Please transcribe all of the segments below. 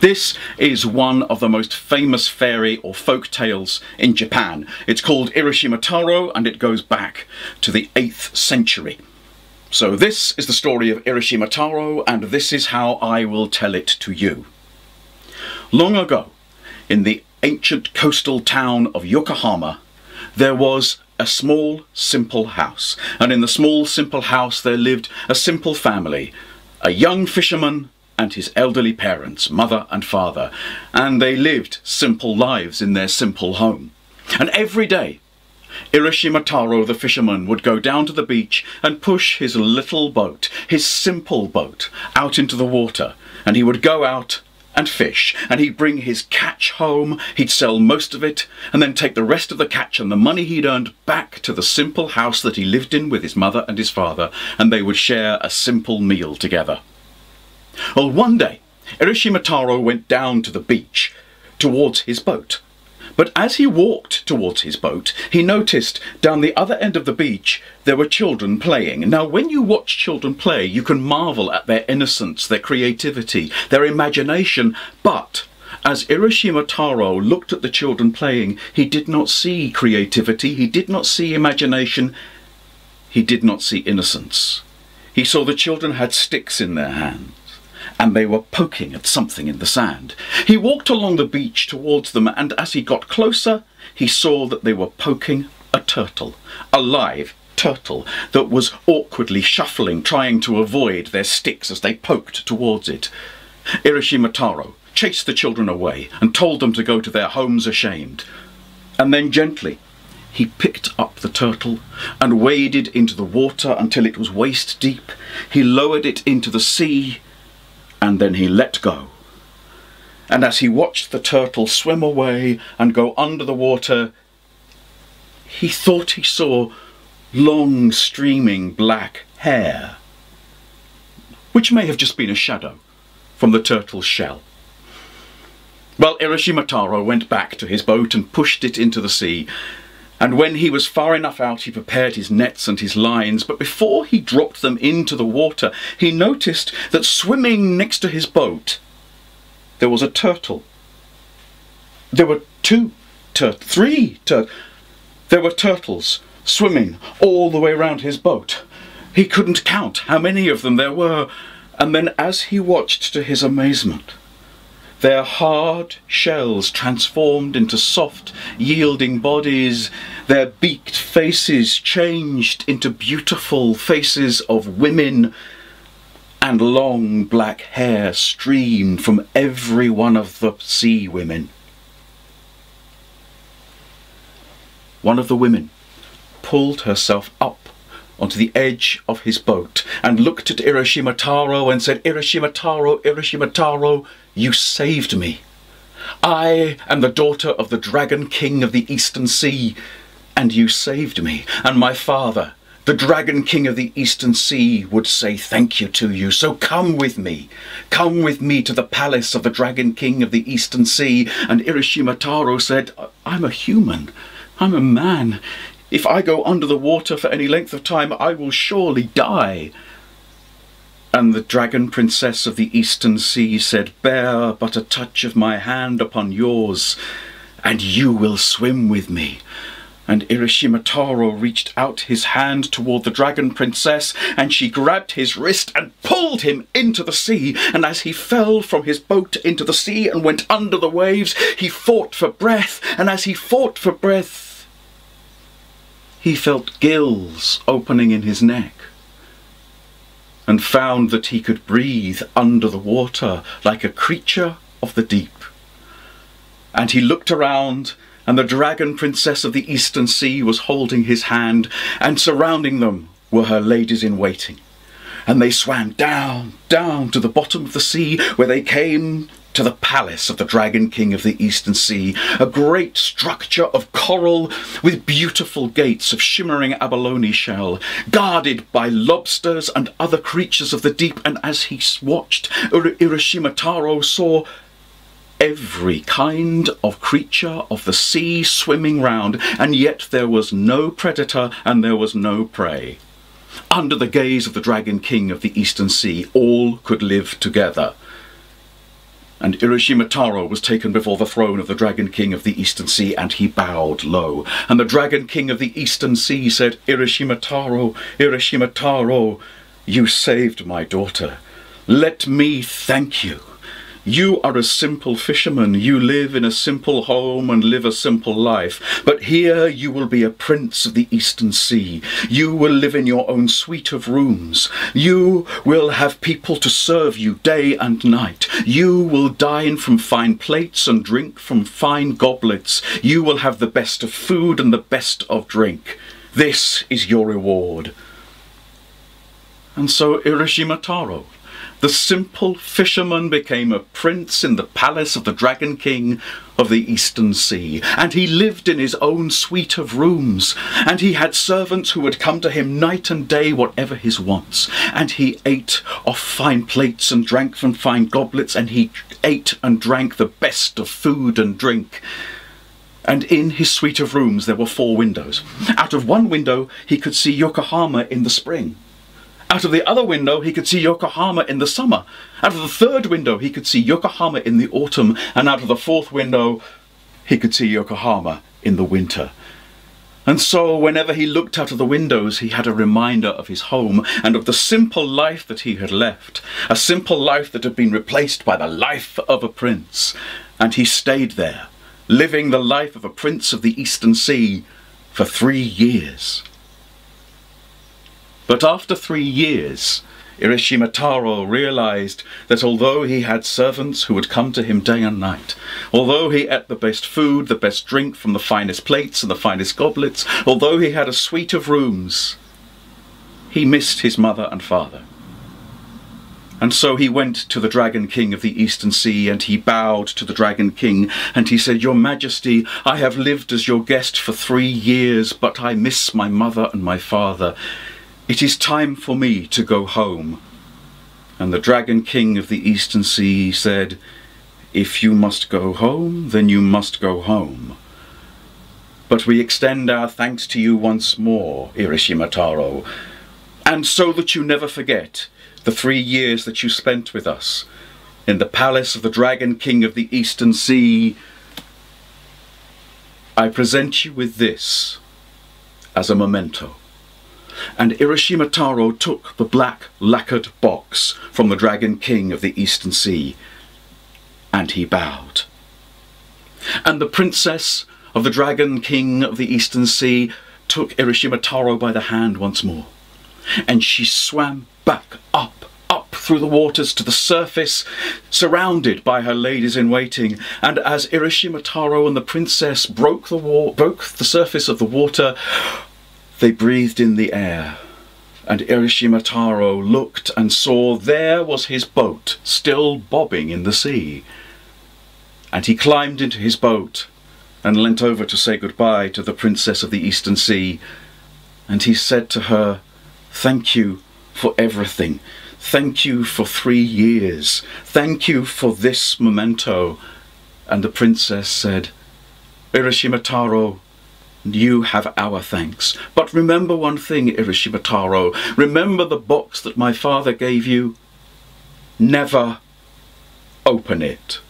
This is one of the most famous fairy or folk tales in Japan. It's called Urashima Taro and it goes back to the 8th century. So this is the story of Urashima Taro and this is how I will tell it to you. Long ago, in the ancient coastal town of Yokohama, there was a small, simple house. And in the small, simple house there lived a simple family, a young fisherman and his elderly parents, mother and father. And they lived simple lives in their simple home. And every day, Urashima Taro the fisherman would go down to the beach and push his little boat, his simple boat, out into the water. And he would go out and fish, and he'd bring his catch home, he'd sell most of it, and then take the rest of the catch and the money he'd earned back to the simple house that he lived in with his mother and his father, and they would share a simple meal together. Well, one day, Urashima Taro went down to the beach towards his boat, but as he walked towards his boat, he noticed down the other end of the beach there were children playing. Now, when you watch children play, you can marvel at their innocence, their creativity, their imagination, but as Urashima Taro looked at the children playing, he did not see creativity, he did not see imagination, he did not see innocence. He saw the children had sticks in their hands and they were poking at something in the sand. He walked along the beach towards them, and as he got closer, he saw that they were poking a turtle, a live turtle that was awkwardly shuffling, trying to avoid their sticks as they poked towards it. Urashima Taro chased the children away and told them to go to their homes ashamed. And then gently, he picked up the turtle and waded into the water until it was waist deep. He lowered it into the sea and then he let go. And as he watched the turtle swim away and go under the water, he thought he saw long streaming black hair, which may have just been a shadow from the turtle's shell. Well, Urashima Taro went back to his boat and pushed it into the sea, and when he was far enough out, he prepared his nets and his lines. But before he dropped them into the water, he noticed that swimming next to his boat, there was a turtle. There were two turtles, three turtles. There were turtles swimming all the way round his boat. He couldn't count how many of them there were. And then as he watched to his amazement, their hard shells transformed into soft, yielding bodies, their beaked faces changed into beautiful faces of women, and long black hair streamed from every one of the sea women. One of the women pulled herself up onto the edge of his boat and looked at Urashima Taro and said, Urashima Taro, Taro, you saved me. I am the daughter of the Dragon King of the Eastern Sea, and you saved me. And my father, the Dragon King of the Eastern Sea, would say thank you to you. So come with me. Come with me to the palace of the Dragon King of the Eastern Sea. And Urashima Taro said, I'm a human. I'm a man. If I go under the water for any length of time, I will surely die. And the dragon princess of the eastern sea said, Bear but a touch of my hand upon yours, and you will swim with me. And Urashima Taro reached out his hand toward the dragon princess, and she grabbed his wrist and pulled him into the sea. And as he fell from his boat into the sea and went under the waves, he fought for breath, and as he fought for breath, he felt gills opening in his neck and found that he could breathe under the water like a creature of the deep. And he looked around, and the dragon princess of the eastern sea was holding his hand, and surrounding them were her ladies in waiting. And they swam down, down to the bottom of the sea, where they came to the palace of the Dragon King of the Eastern Sea, a great structure of coral with beautiful gates of shimmering abalone shell, guarded by lobsters and other creatures of the deep. And as he watched, Urashima Taro saw every kind of creature of the sea swimming round, and yet there was no predator and there was no prey. Under the gaze of the Dragon King of the Eastern Sea, all could live together. And Urashima Taro was taken before the throne of the Dragon King of the Eastern Sea, and he bowed low. And the Dragon King of the Eastern Sea said, Urashima Taro, Irashimataro, you saved my daughter. Let me thank you. You are a simple fisherman. You live in a simple home and live a simple life. But here you will be a prince of the Eastern Sea. You will live in your own suite of rooms. You will have people to serve you day and night. You will dine from fine plates and drink from fine goblets. You will have the best of food and the best of drink. This is your reward. And so Urashima Taro the simple fisherman became a prince in the palace of the Dragon King of the Eastern Sea, and he lived in his own suite of rooms, and he had servants who would come to him night and day, whatever his wants, and he ate off fine plates and drank from fine goblets, and he ate and drank the best of food and drink. And in his suite of rooms there were four windows. Out of one window he could see Yokohama in the spring. Out of the other window, he could see Yokohama in the summer. Out of the third window, he could see Yokohama in the autumn. And out of the fourth window, he could see Yokohama in the winter. And so, whenever he looked out of the windows, he had a reminder of his home and of the simple life that he had left, a simple life that had been replaced by the life of a prince. And he stayed there, living the life of a prince of the Eastern Sea for three years. But after three years, Urashima Taro realized that although he had servants who would come to him day and night, although he ate the best food, the best drink from the finest plates and the finest goblets, although he had a suite of rooms, he missed his mother and father. And so he went to the Dragon King of the Eastern Sea, and he bowed to the Dragon King, and he said, Your Majesty, I have lived as your guest for three years, but I miss my mother and my father. It is time for me to go home. And the Dragon King of the Eastern Sea said, If you must go home, then you must go home. But we extend our thanks to you once more, Urashima Taro, and so that you never forget the three years that you spent with us in the palace of the Dragon King of the Eastern Sea, I present you with this as a memento and Urashima Taro took the black lacquered box from the Dragon King of the Eastern Sea, and he bowed. And the princess of the Dragon King of the Eastern Sea took Urashima Taro by the hand once more, and she swam back up up through the waters to the surface, surrounded by her ladies in waiting. And as Urashima Taro and the princess broke the, broke the surface of the water, they breathed in the air, and Urashima Taro looked and saw there was his boat still bobbing in the sea. And he climbed into his boat and leant over to say goodbye to the Princess of the Eastern Sea. And he said to her, Thank you for everything. Thank you for three years. Thank you for this memento. And the princess said, Urashima Taro, you have our thanks. But remember one thing, Urashima Taro. Remember the box that my father gave you. Never open it.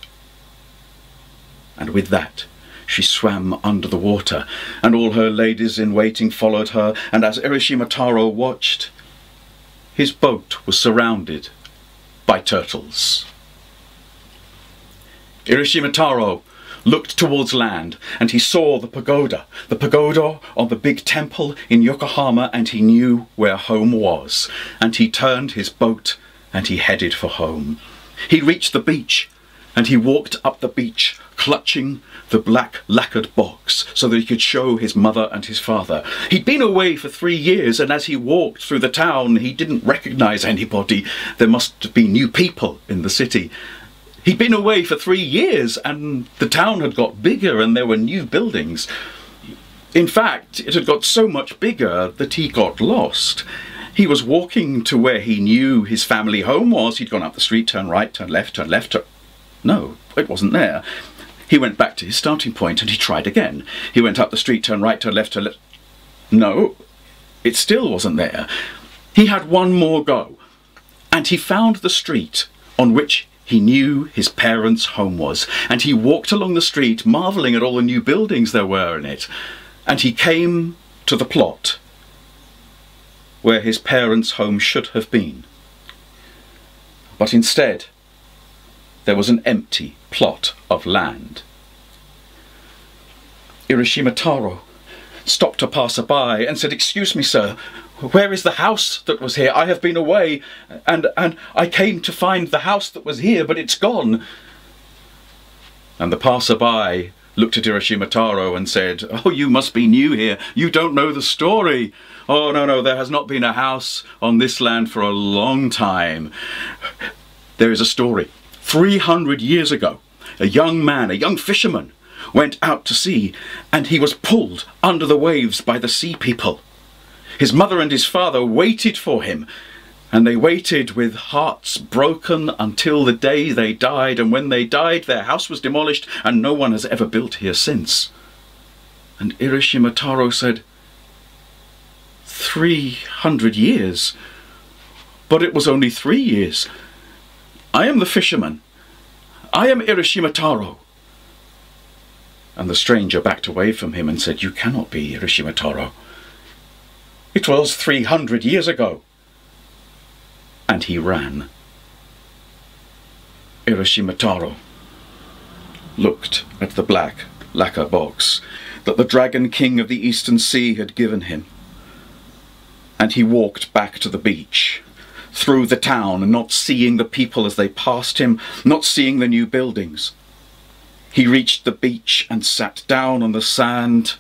And with that, she swam under the water, and all her ladies in waiting followed her, and as Urashima Taro watched, his boat was surrounded by turtles. Urashima Taro looked towards land and he saw the pagoda, the pagoda on the big temple in Yokohama, and he knew where home was. And he turned his boat and he headed for home. He reached the beach and he walked up the beach, clutching the black lacquered box so that he could show his mother and his father. He'd been away for three years, and as he walked through the town, he didn't recognize anybody. There must be new people in the city. He'd been away for three years and the town had got bigger and there were new buildings. In fact, it had got so much bigger that he got lost. He was walking to where he knew his family home was. He'd gone up the street, turn right, turn left, turn left. Turn... No, it wasn't there. He went back to his starting point and he tried again. He went up the street, turn right, turn left, turn left. No, it still wasn't there. He had one more go and he found the street on which he knew his parents' home was, and he walked along the street marvelling at all the new buildings there were in it. And he came to the plot where his parents' home should have been. But instead, there was an empty plot of land. Urashima Taro stopped a passer-by and said, Excuse me, sir, where is the house that was here? I have been away, and, and I came to find the house that was here, but it's gone. And the passer-by looked at Urashima Taro and said, Oh, you must be new here. You don't know the story. Oh, no, no, there has not been a house on this land for a long time. There is a story. 300 years ago, a young man, a young fisherman, went out to sea, and he was pulled under the waves by the sea people. His mother and his father waited for him, and they waited with hearts broken until the day they died, and when they died, their house was demolished, and no one has ever built here since. And Urashima Taro said, Three hundred years? But it was only three years. I am the fisherman. I am Urashima Taro. And the stranger backed away from him and said, You cannot be Urashima Taro. It was three hundred years ago. And he ran. Urashima Taro looked at the black lacquer box that the Dragon King of the Eastern Sea had given him. And he walked back to the beach, through the town, not seeing the people as they passed him, not seeing the new buildings. He reached the beach and sat down on the sand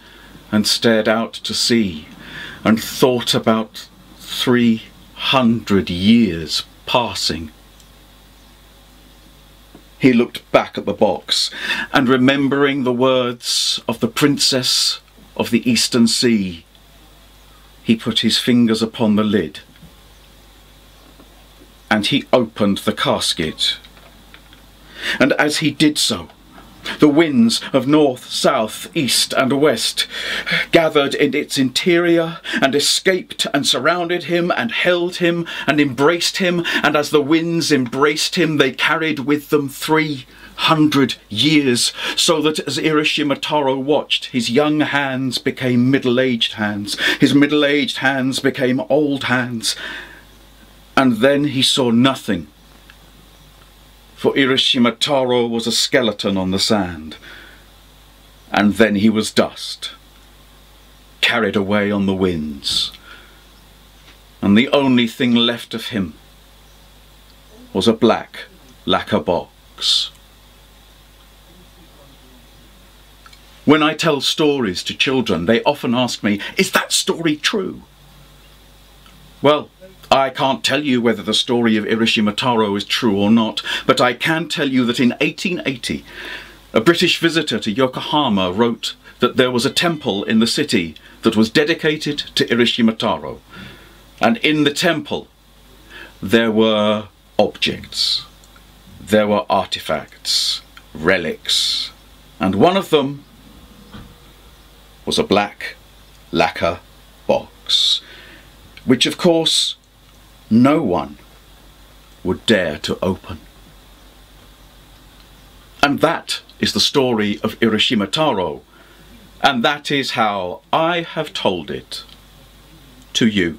and stared out to sea and thought about three hundred years passing. He looked back at the box and remembering the words of the princess of the eastern sea, he put his fingers upon the lid and he opened the casket. And as he did so, the winds of north, south, east, and west gathered in its interior and escaped and surrounded him and held him and embraced him, and as the winds embraced him, they carried with them three hundred years, so that as Urashima Taro watched, his young hands became middle-aged hands, his middle-aged hands became old hands, and then he saw nothing for Urashima Taro was a skeleton on the sand. And then he was dust, carried away on the winds. And the only thing left of him was a black lacquer box. When I tell stories to children, they often ask me, is that story true? Well, I can't tell you whether the story of Urashima Taro is true or not, but I can tell you that in 1880, a British visitor to Yokohama wrote that there was a temple in the city that was dedicated to Urashima Taro. And in the temple, there were objects, there were artifacts, relics, and one of them was a black lacquer box, which of course no one would dare to open. And that is the story of Urashima Taro, and that is how I have told it to you.